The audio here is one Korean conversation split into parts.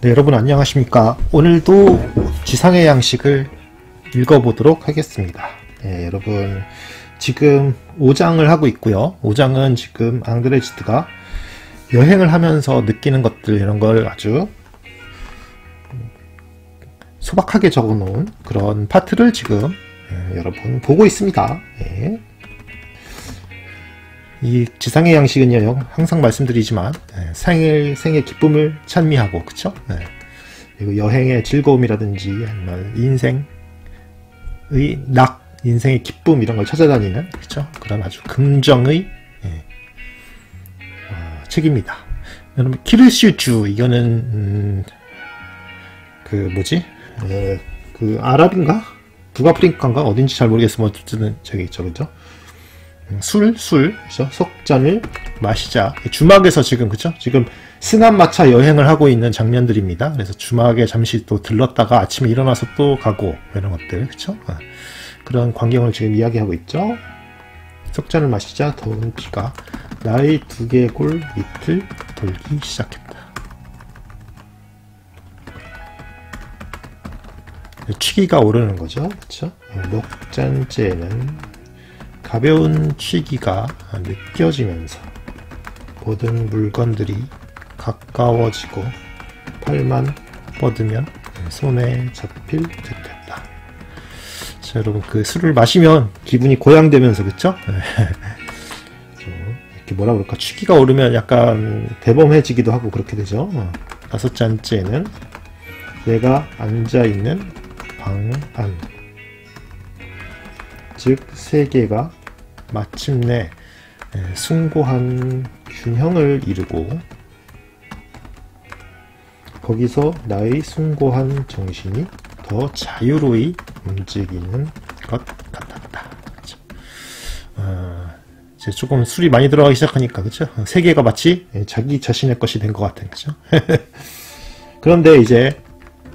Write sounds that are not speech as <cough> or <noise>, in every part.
네, 여러분 안녕하십니까. 오늘도 지상의 양식을 읽어보도록 하겠습니다. 네, 여러분 지금 5장을 하고 있고요. 5장은 지금 앙드레지트가 여행을 하면서 느끼는 것들 이런 걸 아주 소박하게 적어놓은 그런 파트를 지금 예, 여러분 보고 있습니다. 예. 이 지상의 양식은요 항상 말씀드리지만 예, 생일 생의 기쁨을 찬미하고 그쵸? 예. 그리고 여행의 즐거움이라든지 아니면 인생의 낙 인생의 기쁨 이런 걸 찾아다니는 그쵸? 그런 아주 긍정의 예. 어, 책입니다. 여러분 키르슈주 이거는 음, 그 뭐지? 에, 그 아랍인가? 북아프리카인가 어딘지 잘 모르겠으면 어쨌든 저기 있죠 그죠? 술, 술, 그죠? 속잔을 마시자. 주막에서 지금, 그죠? 지금 승합마차 여행을 하고 있는 장면들입니다. 그래서 주막에 잠시 또 들렀다가 아침에 일어나서 또 가고, 이런 것들, 그죠? 어. 그런 광경을 지금 이야기하고 있죠? 속잔을 마시자 더운 비가 나의 두개골 밑을 돌기 시작했다. 취기가 오르는 거죠. 그렇죠? 녹잔째는 가벼운 취기가 느껴지면서 모든 물건들이 가까워지고 팔만 뻗으면 손에 잡힐 듯했다. 자, 여러분 그 술을 마시면 기분이 고양되면서 그쵸? <laughs> 이렇게 뭐라 그럴까 취기가 오르면 약간 대범해지기도 하고 그렇게 되죠. 어. 다섯 잔째는 내가 앉아 있는 방 안. 즉 세계가 마침내 숭고한 균형을 이루고 거기서 나의 숭고한 정신이 더 자유로이 움직이는 것 같았다. 어, 이제 조금 술이 많이 들어가기 시작하니까 그렇죠? 세계가 마치 자기 자신의 것이 된 것 같은 거죠. <laughs> 그런데 이제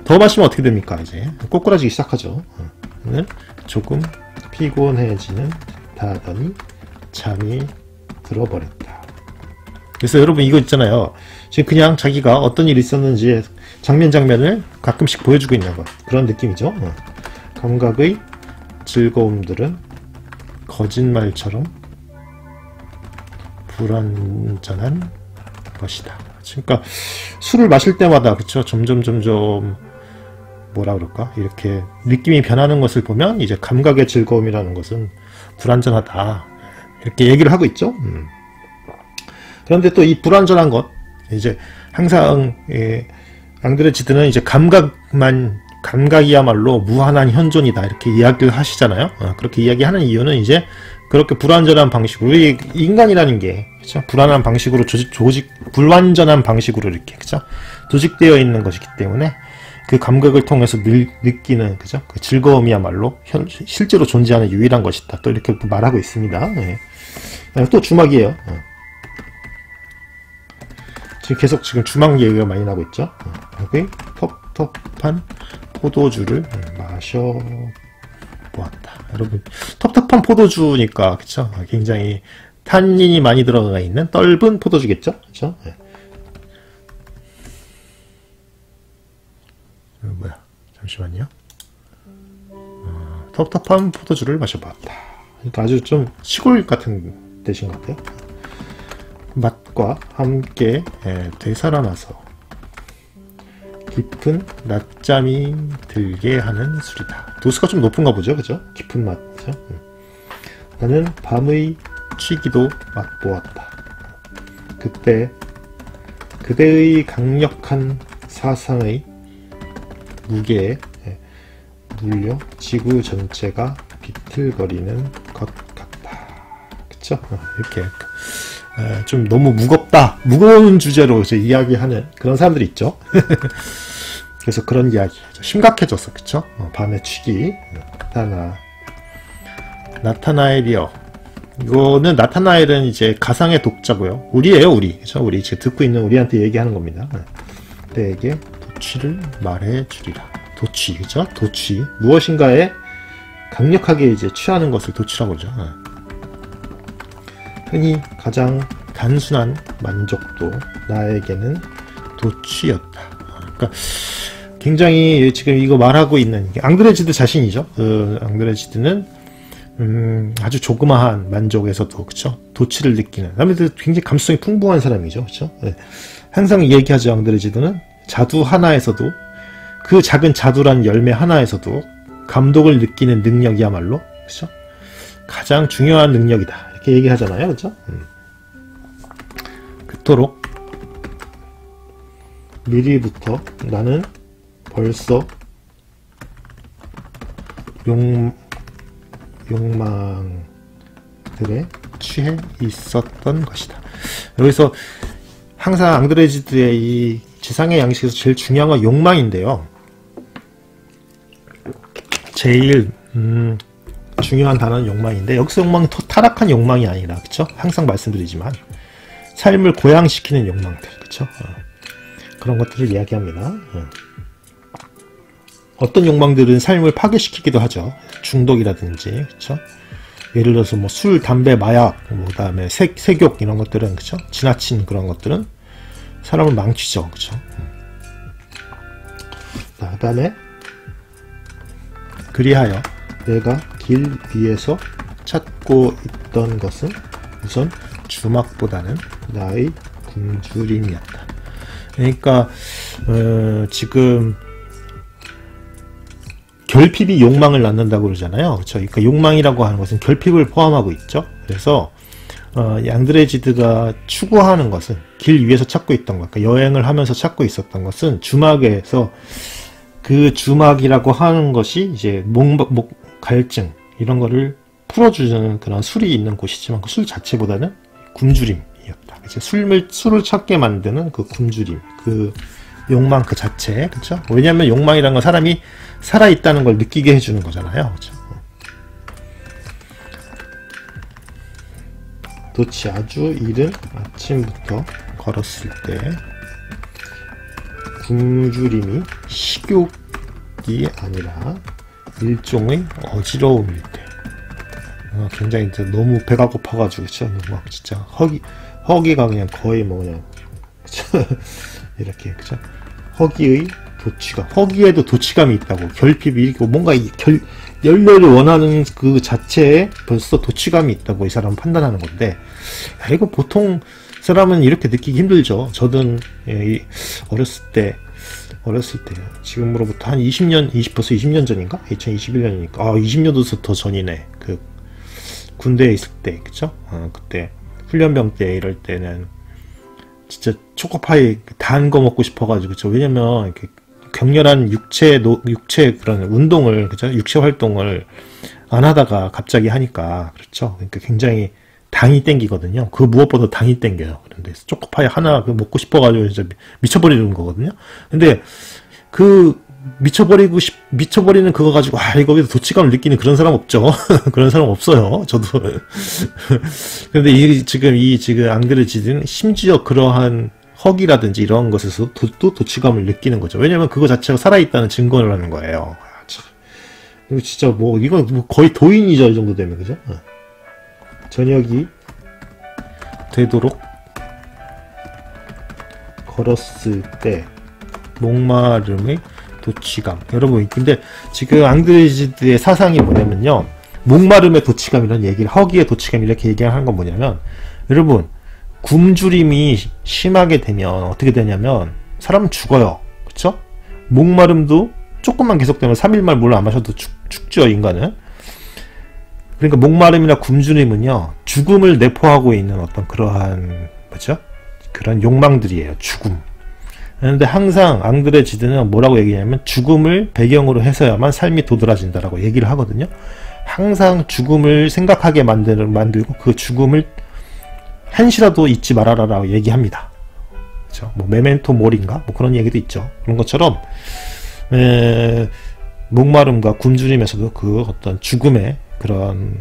더 마시면 어떻게 됩니까? 이제 꼬꾸라지기 시작하죠. 어, 조금 피곤해지는 하더니 잠이 들어버렸다. 그래서 여러분 이거 있잖아요. 지금 그냥 자기가 어떤 일이 있었는지 장면 장면을 가끔씩 보여주고 있는 것 그런 느낌이죠. 어. 감각의 즐거움들은 거짓말처럼 불완전한 것이다. 그러니까 술을 마실 때마다 그쵸 점점 점점 뭐라 그럴까 이렇게 느낌이 변하는 것을 보면 이제 감각의 즐거움이라는 것은 불완전하다 이렇게 얘기를 하고 있죠. 음. 그런데 또 이 불완전한 것 이제 항상 예, 앙드레치드는 이제 감각만 감각이야말로 무한한 현존이다 이렇게 이야기를 하시잖아요. 어, 그렇게 이야기하는 이유는 이제 그렇게 불완전한 방식으로 우리 인간이라는 게 그렇죠? 불안한 방식으로 조직, 조직 불완전한 방식으로 이렇게 그렇죠? 조직되어 있는 것이기 때문에 그 감각을 통해서 느, 끼는 그죠? 그 즐거움이야말로 현, 실제로 존재하는 유일한 것이다. 또 이렇게 또 말하고 있습니다. 네. 또 주막이에요. 어. 지금 계속 지금 주막 얘기가 많이 나고 있죠. 어. 여기 텁텁한 포도주를 마셔 보았다. 여러분 텁텁한 포도주니까 그쵸? 굉장히 탄닌이 많이 들어가 있는 떫은 포도주겠죠? 그쵸? 네. 잠시만요. 어, 텁텁한 포도주를 마셔봤다 그러니까 아주 좀 시골 같은 대신 같아요. 맛과 함께 예, 되살아나서 깊은 낮잠이 들게 하는 술이다. 도수가 좀 높은가 보죠? 그죠? 깊은 맛이죠? 음. 나는 밤의 취기도 맛보았다. 그때 그대의 강력한 사상의 무게에 눌려 지구 전체가 비틀거리는 것 같다. 그쵸? 어, 이렇게 좀 너무 무겁다. 무거운 주제로 이제 이야기하는 그런 사람들이 있죠. <laughs> 그래서 그런 이야기 심각해졌어. 그쵸? 어, 밤의 취기 나타나 나타나엘이요. 이거는 나타나엘은 이제 가상의 독자고요. 우리예요, 우리. 그쵸? 우리 지금 듣고 있는 우리한테 얘기하는 겁니다. 내게 도취를 말해 주리라. 도취, 그죠? 도취. 무엇인가에 강력하게 이제 취하는 것을 도취라고 그러죠. 어. 흔히 가장 단순한 만족도 나에게는 도취였다. 그러니까 그러니까 굉장히 지금 이거 말하고 있는 앙드레지드 자신이죠. 그 앙드레지드는 음, 아주 조그마한 만족에서도 그쵸 도치를 느끼는 아무래도 굉장히 감성이 풍부한 사람이죠. 그쵸 네. 항상 얘기하죠. 앙드레지드는 자두 하나에서도 그 작은 자두란 열매 하나에서도 감독을 느끼는 능력이야말로 그쵸 가장 중요한 능력이다 이렇게 얘기하잖아요. 음. 그토록 미리부터 나는 벌써 욕, 욕망들에 취해 있었던 것이다. 여기서 항상 앙드레지드의 이 지상의 양식에서 제일 중요한 건 욕망인데요. 제일 음, 중요한 단어는 욕망인데 여기서 욕망은 타락한 욕망이 아니라 그쵸? 항상 말씀드리지만 삶을 고양시키는 욕망들 그쵸? 어. 그런 것들을 이야기합니다. 어. 어떤 욕망들은 삶을 파괴시키기도 하죠. 중독이라든지, 그쵸? 예를 들어서 뭐 술, 담배, 마약, 뭐 그다음에 색, 색욕 이런 것들은 그쵸? 지나친 그런 것들은 사람을 망치죠, 그쵸? 자, 그 다음에 그리하여 내가 길 위에서 찾고 있던 것은 우선 주막보다는 나의 굶주림이었다. 그러니까 어, 지금 결핍이 욕망을 낳는다고 그러잖아요. 그렇죠? 그러니까 욕망이라고 하는 것은 결핍을 포함하고 있죠. 그래서 어, 양드레지드가 추구하는 것은 길 위에서 찾고 있던 것, 그러니까 여행을 하면서 찾고 있었던 것은 주막에서 그 주막이라고 하는 것이 이제 목, 목 갈증 이런 거를 풀어주는 그런 술이 있는 곳이지만 그 술 자체보다는 굶주림이었다. 이제 술을 술을 찾게 만드는 그 굶주림, 그 욕망 그 자체, 그렇죠? 왜냐하면 욕망이란 건 사람이 살아 있다는 걸 느끼게 해주는 거잖아요, 그렇죠? 도치 아주 이른 아침부터 걸었을 때 굶주림이 식욕이 아니라 일종의 어지러움일 때. 어, 굉장히 이제 너무 배가 고파가지고 진짜 막 진짜 허기 허기가 그냥 거의 뭐 그냥 <laughs> 이렇게 그죠 허기의 도취감 허기에도 도취감이 있다고. 결핍이 있고 뭔가 이 결, 열매를 원하는 그 자체에 벌써 도취감이 있다고 이 사람은 판단하는 건데 야, 이거 보통 사람은 이렇게 느끼기 힘들죠. 저든 예, 어렸을 때 어렸을 때 지금으로부터 한 20년 20 벌써 20년 전인가? 2021년이니까. 아 20년도 더 전이네. 그 군대에 있을 때 그쵸? 어, 그때 훈련병 때 이럴 때는 진짜 초코파이 단 거 먹고 싶어가지고 그쵸? 왜냐면 이렇게 격렬한 육체 노, 육체 그런 운동을 그죠 육체 활동을 안 하다가 갑자기 하니까 그렇죠 그러니까 굉장히 당이 땡기거든요 그 무엇보다 당이 땡겨요 그런데 초코파이 하나 그 먹고 싶어가지고 진짜 미쳐버리는 거거든요 근데 그 미쳐버리고 싶, 미쳐버리는 그거 가지고, 아, 이거에서 도치감을 느끼는 그런 사람 없죠. <laughs> 그런 사람 없어요. 저도. <laughs> 근데 이, 지금, 이, 지금, 앙드레지든 심지어 그러한 허기라든지 이런 것에서 도, 또 도치감을 느끼는 거죠. 왜냐면 그거 자체가 살아있다는 증거를 하는 거예요. 아, 참. 이거 진짜 뭐, 이건 뭐 거의 도인이죠. 이 정도 되면, 그죠? 어. 저녁이 되도록 걸었을 때, 목마름의 도취감. 여러분, 근데 지금 앙드레지드의 사상이 뭐냐면요. 목마름의 도취감이라는 얘기를, 허기의 도취감 이렇게 얘기하는 건 뭐냐면, 여러분, 굶주림이 심하게 되면 어떻게 되냐면, 사람은 죽어요. 그쵸? 목마름도 조금만 계속되면 3일만 물안 마셔도 죽, 죽죠, 인간은. 그러니까 목마름이나 굶주림은요, 죽음을 내포하고 있는 어떤 그러한, 뭐죠? 그런 욕망들이에요, 죽음. 그런데 항상 앙드레 지드는 뭐라고 얘기하냐면 죽음을 배경으로 해서야만 삶이 도드라진다라고 얘기를 하거든요. 항상 죽음을 생각하게 만드는 만들고 그 죽음을 한시라도 잊지 말아라라고 얘기합니다. 그렇죠? 뭐 메멘토 몰인가 뭐 그런 얘기도 있죠. 그런 것처럼 에, 목마름과 굶주림에서도 그 어떤 죽음의 그런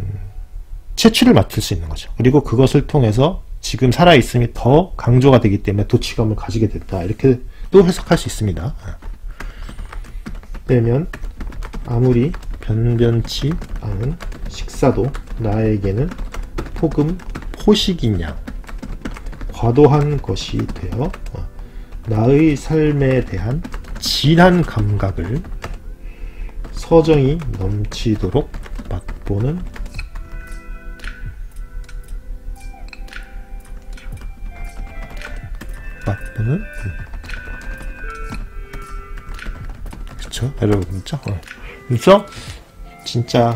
채취를 맡을 수 있는 거죠. 그리고 그것을 통해서 지금 살아있음이 더 강조가 되기 때문에 도취감을 가지게 됐다. 이렇게 또 해석할 수 있습니다. 빼면 아무리 변변치 않은 식사도 나에게는 폭음 포식이냐? 과도한 것이 되어 나의 삶에 대한 진한 감각을 서정이 넘치도록 맛보는 맛보는 그쵸? 여러분 그쵸? 어. 그쵸 진짜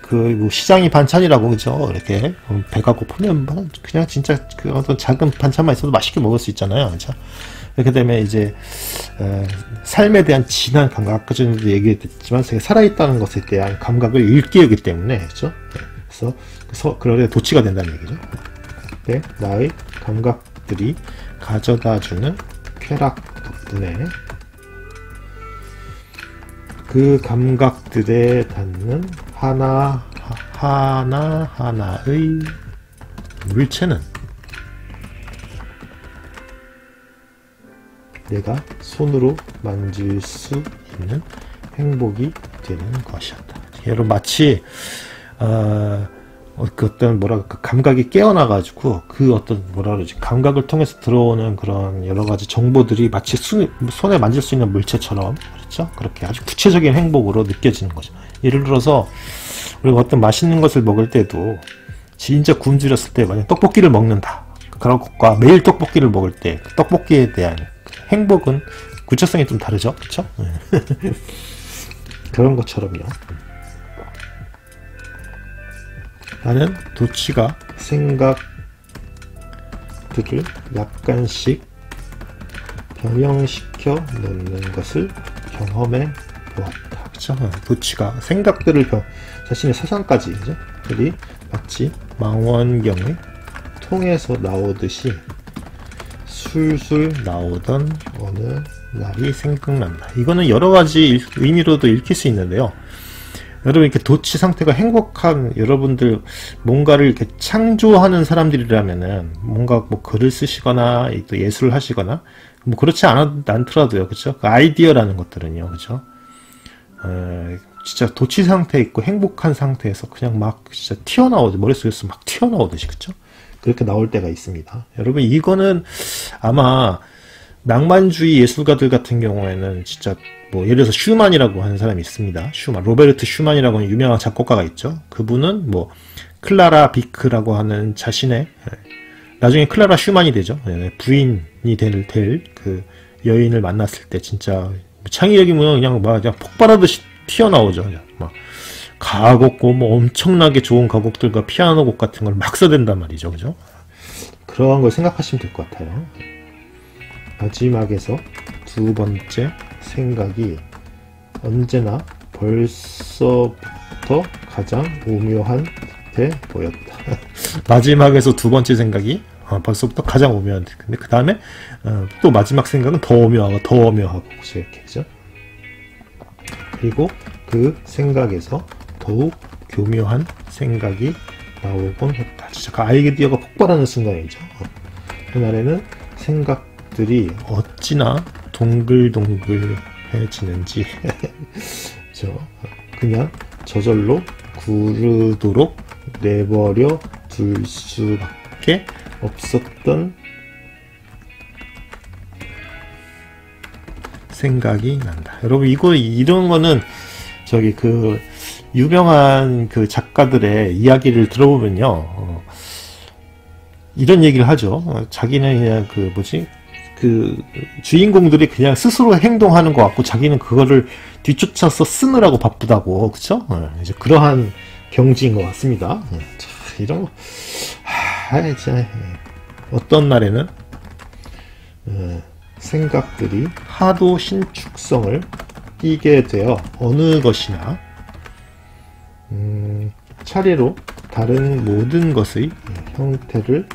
그뭐 시장이 반찬이라고 그죠? 이렇게 배가 고프면 뭐 그냥 진짜 그 어떤 작은 반찬만 있어도 맛있게 먹을 수 있잖아요. 그죠? 그렇게 되면 이제 에, 삶에 대한 진한 감각 아까 전에도 얘기했지만 살아있다는 것에 대한 감각을 일깨우기 때문에 그죠? 그래서 그래서 그러려 도치가 된다는 얘기죠. 네, 나의 감각들이 가져다주는 쾌락 덕분에 그 감각들에 닿는 하나 하나 하나의 물체는 내가 손으로 만질 수 있는 행복이 되는 것이었다. 여러분 마치 어, 그 어떤 뭐라 그 감각이 깨어나가지고 그 어떤 뭐라 그러지 감각을 통해서 들어오는 그런 여러 가지 정보들이 마치 손, 손에 만질 수 있는 물체처럼 그렇죠? 그렇게 아주 구체적인 행복으로 느껴지는 거죠. 예를 들어서 우리가 어떤 맛있는 것을 먹을 때도 진짜 굶주렸을 때 만약 떡볶이를 먹는다. 그런 것과 매일 떡볶이를 먹을 때 떡볶이에 대한 행복은 구체성이 좀 다르죠. 그렇죠? <laughs> 그런 것처럼요. 나는 도치가 생각들을 약간씩 변형시켜 놓는 것을 경험해 보았다. 그쵸? 도치가 생각들을 변, 자신의 사상까지, 그죠? 들이 마치 망원경을 통해서 나오듯이 술술 나오던 어느 날이 생각난다. 이거는 여러 가지 의미로도 읽힐 수 있는데요. 여러분 이렇게 도치 상태가 행복한 여러분들 뭔가를 이렇게 창조하는 사람들이라면은 뭔가 뭐 글을 쓰시거나 또 예술을 하시거나 뭐 그렇지 않, 않더라도요, 그렇죠? 그 아이디어라는 것들은요, 그렇죠? 어, 진짜 도취 상태에 있고 행복한 상태에서 그냥 막 진짜 튀어나오듯 머릿속에서 막 튀어나오듯이 그렇죠? 그렇게 나올 때가 있습니다. 여러분 이거는 아마 낭만주의 예술가들 같은 경우에는 진짜 뭐 예를 들어서 슈만이라고 하는 사람이 있습니다. 슈만 로베르트 슈만이라고 하는 유명한 작곡가가 있죠. 그분은 뭐 클라라 비크라고 하는 자신의 예, 나중에 클라라 슈만이 되죠. 예, 부인이 될 될 그 여인을 만났을 때 진짜 창의력이 뭐 그냥 막 그냥 폭발하듯이 튀어나오죠. 막 가곡고 뭐 엄청나게 좋은 가곡들과 피아노 곡 같은 걸 막 써댄단 말이죠. 그죠? 그러한 걸 생각하시면 될 것 같아요. 마지막에서 두 번째 생각이 언제나 벌써부터 가장 오묘한 듯해 보였다. <laughs> 마지막에서 두 번째 생각이 어, 벌써부터 가장 오묘한 듯. 근데 그 다음에 어, 또 마지막 생각은 더 오묘하고 더 오묘하고 이렇게 죠 그리고 그 생각에서 더욱 교묘한 생각이 나오곤 했다. 진짜 그 아이디어가 폭발하는 순간이죠. 어. 그날에는 생각들이 어찌나 동글동글해지는지 <laughs> 저 그냥 저절로 구르도록 내버려 둘 수밖에 없었던 생각이 난다. 여러분 이거 이런 거는 저기 그 유명한 그 작가들의 이야기를 들어보면요. 어, 이런 얘기를 하죠. 어, 자기는 그냥 그 뭐지 그 주인공들이 그냥 스스로 행동하는 것 같고 자기는 그거를 뒤쫓아서 쓰느라고 바쁘다고 그쵸? 네, 이제 그러한 경지인 것 같습니다. 네, 자, 이런 거 예. 어떤 날에는 어, 생각들이 하도 신축성을 띠게 되어 어느 것이나 음, 차례로 다른 모든 것의 형태를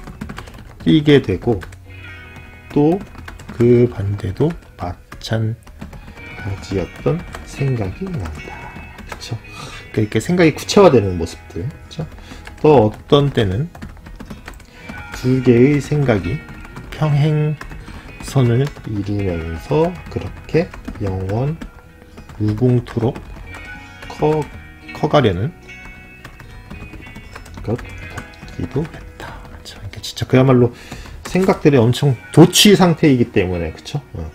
띠게 되고 또 그 반대도 마찬가지였던 생각이 난다. 그쵸? 그러니까 이렇게 생각이 구체화되는 모습들. 그쵸? 또 어떤 때는 두 개의 생각이 평행선을 이루면서 그렇게 영원 무궁토록 커, 커가려는 것 같기도 했다. 그러니까 진짜 그야말로 생각들이 엄청 도취 상태이기 때문에 그쵸? 어.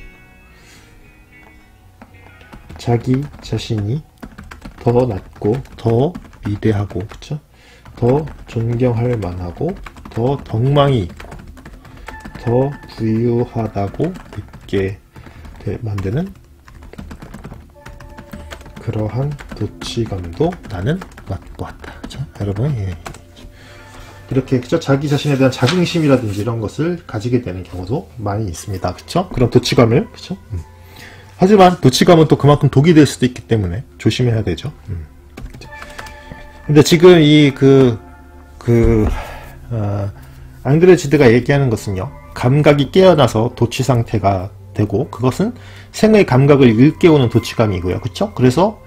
자기 자신이 더 낫고 더 위대하고 그쵸? 더 존경할 만하고 더 덕망이 있고 더 부유하다고 믿게 만드는 그러한 도치감도 나는 맛보았다. 여러분, 예. 이렇게 그죠? 자기 자신에 대한 자긍심이라든지 이런 것을 가지게 되는 경우도 많이 있습니다. 그쵸? 그런 도치감을, 그쵸? 음. 하지만 도치감은 또 그만큼 독이 될 수도 있기 때문에 조심해야 되죠. 음. 근데 지금 이 그, 그, 어, 앙드레지드가 얘기하는 것은요, 감각이 깨어나서 도치 상태가 되고, 그것은 생의 감각을 일깨우는 도치감이고요. 그쵸? 그래서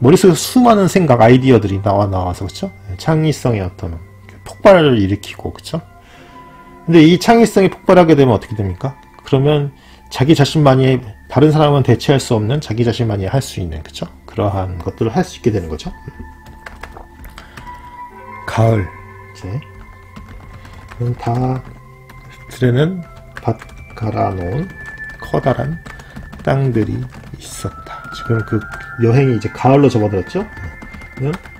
머릿속에 수많은 생각, 아이디어들이 나와 나와서, 그쵸? 창의성의 어떤 폭발을 일으키고, 그쵸? 근데 이 창의성이 폭발하게 되면 어떻게 됩니까? 그러면 자기 자신만이 다른 사람은 대체할 수 없는 자기 자신만이 할 수 있는 그쵸? 그러한 것들을 할 수 있게 되는 거죠. 가을 이제 다 들에는 밭 갈아놓은 커다란 땅들이 있었다. 지금 그 여행이 이제 가을로 접어들었죠?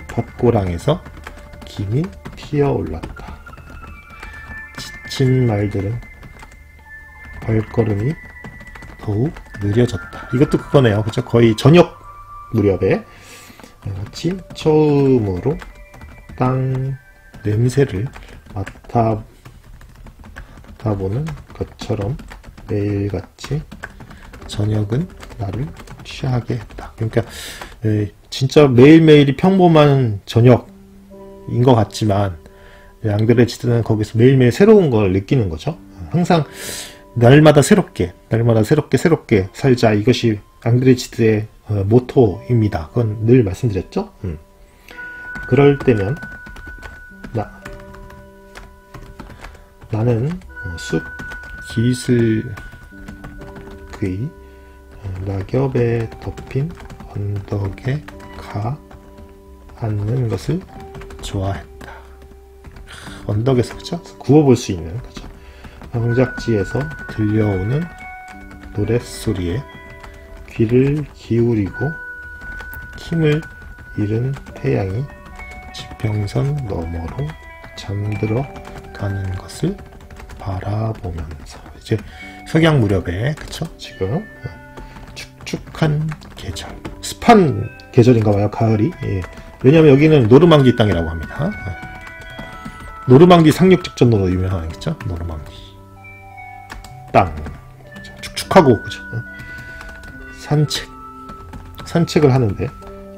밭고랑에서 김이 피어올랐다. 지친 말들은 발걸음이 더욱 느려졌다. 이것도 그거네요. 그죠? 거의 저녁 무렵에 마치 처음으로 땅 냄새를 맡아 보는 것처럼 매일같이 저녁은 나를 취하게 했다. 그러니까 진짜 매일매일이 평범한 저녁인 것 같지만 양드레지드는 거기서 매일매일 새로운 걸 느끼는 거죠. 항상 날마다 새롭게, 날마다 새롭게 새롭게 살자 이것이 앙드레지드의 어, 모토입니다. 그건 늘 말씀드렸죠. 음. 그럴 때면 나 나는 어, 숲 기슬의 낙엽에 덮인 언덕에 가 앉는 것을 좋아했다. 언덕에서 그죠? 구워볼 수 있는 그죠? 황작지에서 들려오는 노랫소리에 귀를 기울이고 힘을 잃은 태양이 지평선 너머로 잠들어 가는 것을 바라보면서. 이제 석양 무렵에 그쵸? 지금 축축한 계절. 습한 계절인가봐요 가을이. 예. 왜냐하면 여기는 노르망디 땅이라고 합니다. 예. 노르망디 상륙 작전으로 유명하겠죠 노르망디 땅. 축축하고 그죠 산책. 산책을 하는데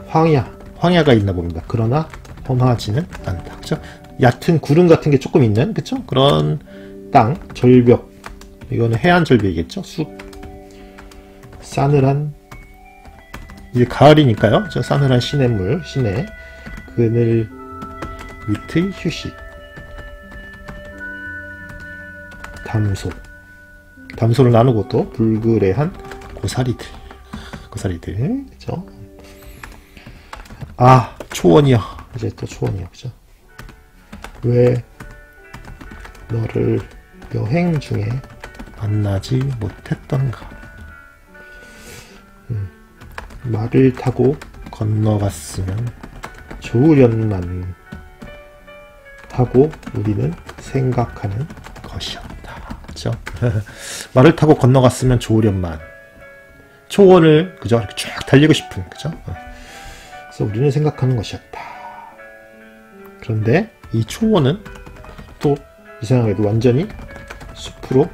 황야 황야가 있나 봅니다. 그러나 험하지는 않다. 그죠 얕은 구름 같은 게 조금 있는 그쵸? 그런 땅 절벽. 이거는 해안 절벽이겠죠? 숲. 싸늘한 이제 가을이니까요. 저 싸늘한 시냇물 시내. 그늘 밑의 휴식. 담소. 담소를 나누고 또 불그레한 고사리들. 고사리들. 그죠 아 초원이야. 이제 또 초원이야. 그죠 왜 너를 여행 중에 만나지 못했던가 음, 말을 타고 건너갔으면 좋으련만 하고 우리는 생각하는 것이었다. 그죠? <laughs> 말을 타고 건너갔으면 좋으련만. 초원을, 그죠? 이렇게 쫙 달리고 싶은, 그죠? 그래서 우리는 생각하는 것이었다. 그런데 이 초원은 또 이상하게도 완전히 숲으로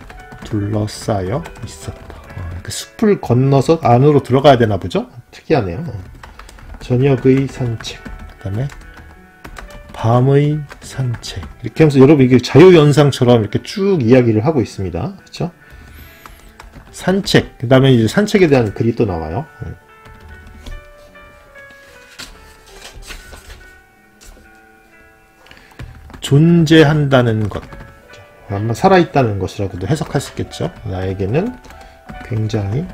둘러싸여 있었다. 어, 그 숲을 건너서 안으로 들어가야 되나 보죠? 특이하네요. 저녁의 산책, 그 다음에 밤의 산책 이렇게 하면서 여러분 이게 자유연상처럼 이렇게 쭉 이야기를 하고 있습니다. 그렇죠? 산책 그 다음에 이제 산책에 대한 글이 또 나와요. 존재한다는 것 아마 살아있다는 것이라고도 해석할 수 있겠죠. 나에게는 굉장히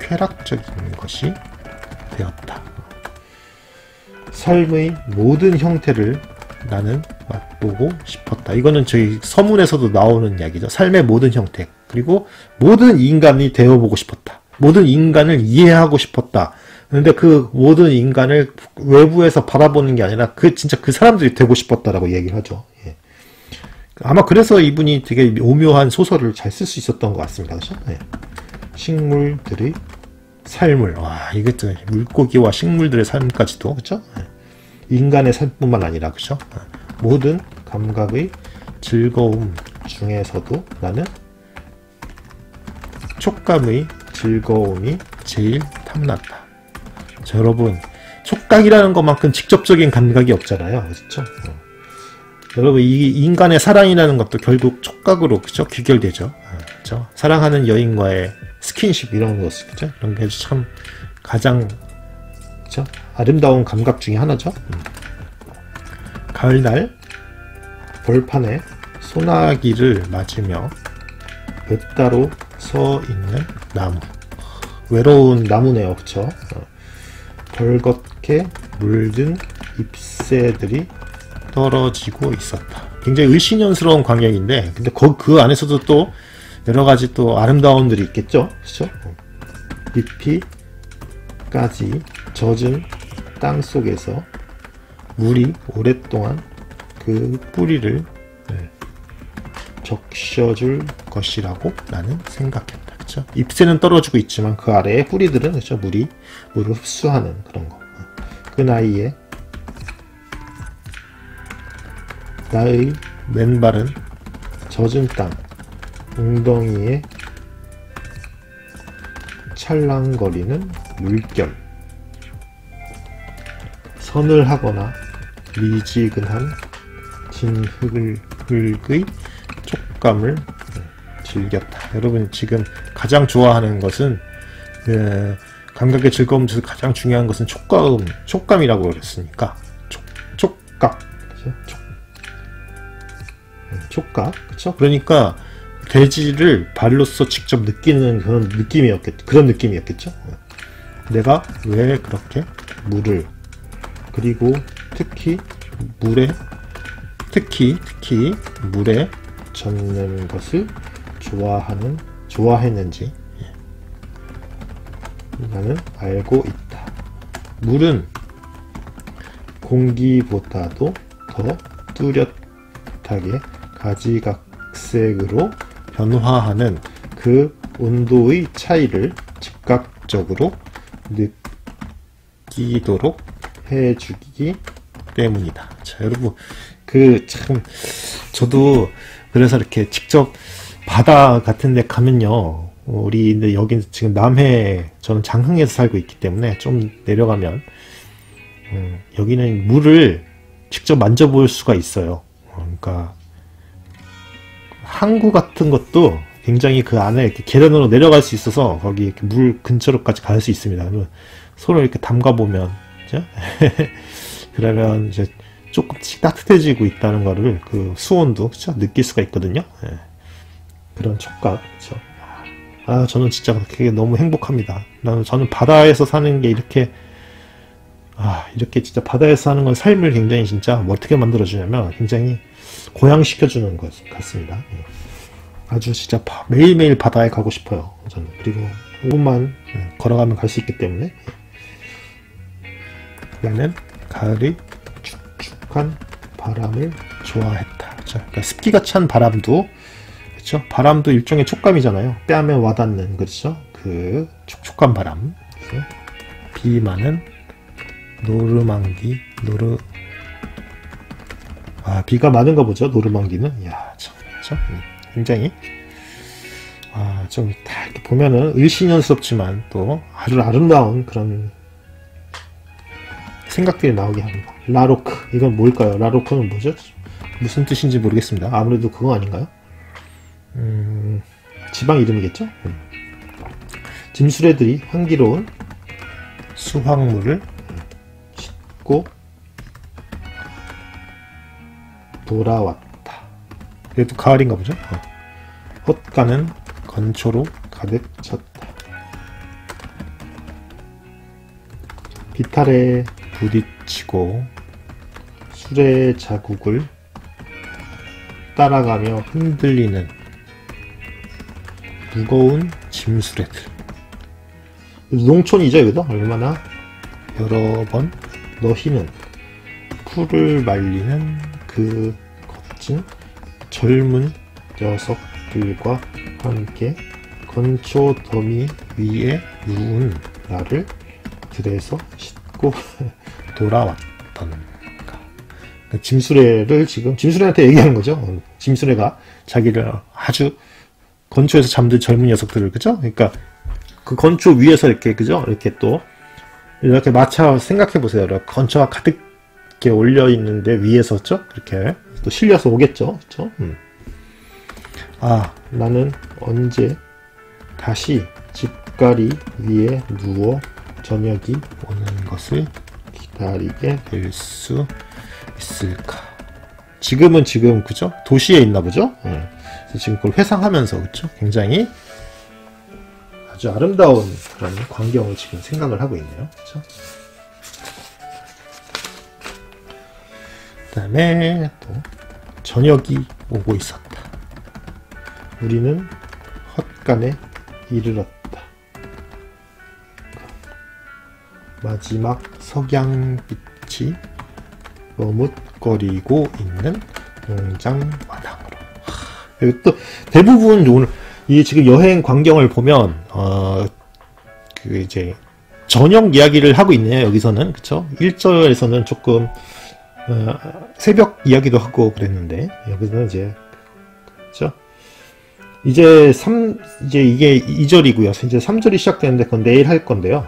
쾌락적인 것이 되었다. 삶의 모든 형태를 나는 맛보고 싶었다. 이거는 저희 서문에서도 나오는 이야기죠. 삶의 모든 형태. 그리고 모든 인간이 되어보고 싶었다. 모든 인간을 이해하고 싶었다. 근데 그 모든 인간을 외부에서 바라보는 게 아니라 그 진짜 그 사람들이 되고 싶었다라고 얘기를 하죠. 예. 아마 그래서 이분이 되게 오묘한 소설을 잘 쓸 수 있었던 것 같습니다. 그렇죠? 예. 식물들의 삶을 와 이것도 물고기와 식물들의 삶까지도 그렇죠? 예. 인간의 삶뿐만 아니라 그렇죠? 예. 모든 감각의 즐거움 중에서도 나는 촉감의 즐거움이 제일 탐났다. 자, 여러분 촉각이라는 것만큼 직접적인 감각이 없잖아요. 그렇죠? 어. 여러분 이 인간의 사랑이라는 것도 결국 촉각으로 그죠 귀결되죠. 어, 그죠? 사랑하는 여인과의 스킨십 이런 것 그죠? 이런 게 참 가장 그죠? 아름다운 감각 중에 하나죠. 음. 가을날 벌판에 소나기를 맞으며 몇 따로 서 있는 나무. 외로운 나무네요, 그쵸? 어. 벌겋게 물든 잎새들이 떨어지고 있었다. 굉장히 을신연스러운 광경인데, 근데 그, 그 안에서도 또 여러 가지 또 아름다움들이 있겠죠? 그쵸? 어. 잎이까지 젖은 땅 속에서 물이 오랫동안 그 뿌리를 네, 적셔줄 것이라고 나는 생각했다. 그렇죠? 잎새는 떨어지고 있지만 그 아래에 뿌리들은 그렇죠? 물이 물을 흡수하는 그런 거. 그 나이에 나의 맨발은 젖은 땅 웅덩이에 찰랑거리는 물결 선을 하거나 미지근한 진흙의 촉감을 즐겼다. 여러분 지금 가장 좋아하는 것은 그 감각의 즐거움 중에서 가장 중요한 것은 촉감, 촉감이라고 그랬으니까 촉각, 그렇죠? 그러니까 돼지를 발로서 직접 느끼는 그런 느낌이었겠, 그런 느낌이었겠죠? 내가 왜 그렇게 물을 그리고 특히 물에 특히 특히 물에 젖는 것을 좋아하는 좋아했는지 예. 나는 알고 있다. 물은 공기보다도 더 뚜렷하게 가지각색으로 변화하는 그 온도의 차이를 즉각적으로 느끼도록 해주기 때문이다. 자, 여러분, 그, 참, 저도 그래서 이렇게 직접 바다 같은 데 가면요. 우리 근데 여기 지금 남해 저는 장흥에서 살고 있기 때문에 좀 내려가면 음, 여기는 물을 직접 만져볼 수가 있어요. 그러니까 항구 같은 것도 굉장히 그 안에 이렇게 계단으로 내려갈 수 있어서 거기 이렇게 물 근처로까지 갈 수 있습니다. 서로 이렇게 담가 보면 <laughs> 그러면 이제 조금씩 따뜻해지고 있다는 거를 그 수온도 그쵸? 느낄 수가 있거든요. 예. 그런 촉각 그쵸? 아 저는 진짜 그게 너무 행복합니다. 나는 저는 바다에서 사는 게 이렇게 아 이렇게 진짜 바다에서 사는 건 삶을 굉장히 진짜 뭐 어떻게 만들어주냐면 굉장히 고양시켜주는 것 같습니다. 예. 아주 진짜 매일매일 바다에 가고 싶어요. 저는 그리고 5분만 예, 걸어가면 갈 수 있기 때문에 나는 가을이 촉촉한 바람을 좋아했다. 그렇죠? 그러니까 습기가 찬 바람도 그렇죠? 바람도 일종의 촉감이잖아요. 뺨에 와닿는 그렇죠? 그 촉촉한 바람. 그래서 비 많은 노르망디 노르 아 비가 많은가 보죠 노르망디는 야참 그렇죠? 음, 굉장히 아 좀 다 이렇게 보면은 을신연스럽지만 또 아주 아름다운 그런 생각들이 나오게 합니다. 라로크 이건 뭘까요? 라로크는 뭐죠? 무슨 뜻인지 모르겠습니다. 아무래도 그거 아닌가요? 음, 지방 이름이겠죠? 음. 짐수레들이 향기로운 수확물을 싣고 돌아왔다. 그래도 가을인가 보죠? 어. 헛가는 건초로 가득 찼다. 비탈에 부딪히고 술의 자국을 따라가며 흔들리는 무거운 짐수레들. 농촌이죠, 여기도? 얼마나 여러 번 너희는 풀을 말리는 그 거친 젊은 녀석들과 함께 건초 더미 위에 누운 나를 들에서 싣고 <laughs> 돌아왔던가. 그러니까 짐수레를 지금 짐수레한테 얘기하는 거죠. 짐수레가 자기를 아주 건초에서 잠든 젊은 녀석들을 그죠? 그러니까 그 건초 위에서 이렇게 그죠? 이렇게 또 이렇게 마차 생각해 보세요. 건초가 가득 이렇게 올려 있는데 위에서죠? 그렇게 또 실려서 오겠죠. 그렇죠? 음. 아, 나는 언제 다시 집가리 위에 누워 저녁이 오는 것을 기다리게 될 수 있을까? 지금은 지금 그죠? 도시에 있나 보죠? 네. 지금 그걸 회상하면서 그죠? 굉장히 아주 아름다운 그런 광경을 지금 생각을 하고 있네요. 그죠? 그 다음에 또 저녁이 오고 있었다. 우리는 헛간에 이르렀다. 마지막 석양빛이 머뭇거리고 있는 농장 마당으로. 하, 또 대부분 오늘 이 지금 여행 광경을 보면 어 그 이제 저녁 이야기를 하고 있네요. 여기서는 그쵸? 1절에서는 조금 어, 새벽 이야기도 하고 그랬는데 여기서는 이제 그죠? 이제 3 이제 이게 2절이고요. 이제 3절이 시작되는데 그건 내일 할 건데요.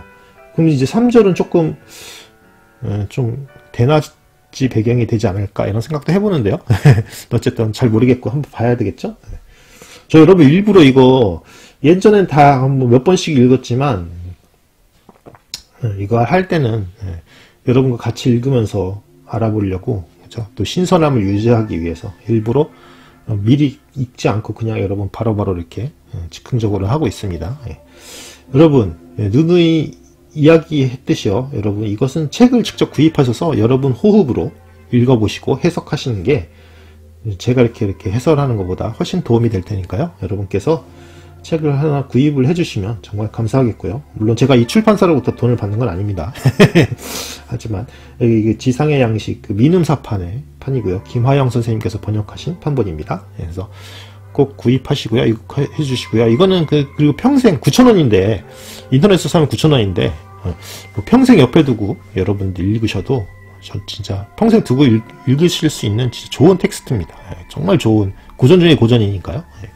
그럼 이제 3절은 조금 어, 좀 대낮이 배경이 되지 않을까 이런 생각도 해보는데요. <laughs> 어쨌든 잘 모르겠고 한번 봐야 되겠죠. 저 여러분 일부러 이거 예전엔 다 몇 번씩 읽었지만 어, 이거 할 때는 예, 여러분과 같이 읽으면서 알아보려고 그렇죠? 또 신선함을 유지하기 위해서 일부러 어, 미리 읽지 않고 그냥 여러분 바로바로 바로 이렇게 즉흥적으로 하고 있습니다. 예. 여러분 누누이 이야기했듯이요. 여러분 이것은 책을 직접 구입하셔서 여러분 호흡으로 읽어보시고 해석하시는 게 제가 이렇게 이렇게 해설하는 것보다 훨씬 도움이 될 테니까요. 여러분께서 책을 하나 구입을 해주시면 정말 감사하겠고요. 물론 제가 이 출판사로부터 돈을 받는 건 아닙니다. <laughs> 하지만 여기 지상의 양식 그 민음사판의 판이고요. 김화영 선생님께서 번역하신 판본입니다. 그래서 꼭 구입하시고요. 이거 해주시고요. 이거는 그, 그리고 평생 9,000원인데, 인터넷에서 사면 9,000원인데, 어, 뭐 평생 옆에 두고 여러분들 읽으셔도 저 진짜 평생 두고 읽, 으실 수 있는 진짜 좋은 텍스트입니다. 예, 정말 좋은, 고전 중에 고전이니까요. 예.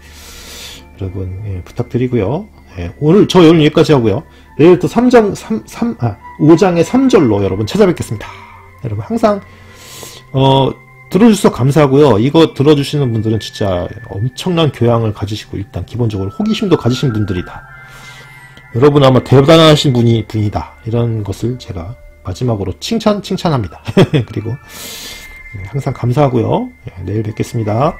여러분, 예, 부탁드리고요. 예, 오늘, 저 오늘 여기까지 하고요. 내일 또 3장, 3, 3, 아, 5장의 3절로 여러분 찾아뵙겠습니다. 여러분, 항상, 어, 들어주셔서 감사하고요. 이거 들어주시는 분들은 진짜 엄청난 교양을 가지시고 일단 기본적으로 호기심도 가지신 분들이다. 여러분 아마 대단하신 분이 분이다. 이런 것을 제가 마지막으로 칭찬 칭찬합니다. <laughs> 그리고 항상 감사하고요. 네, 내일 뵙겠습니다.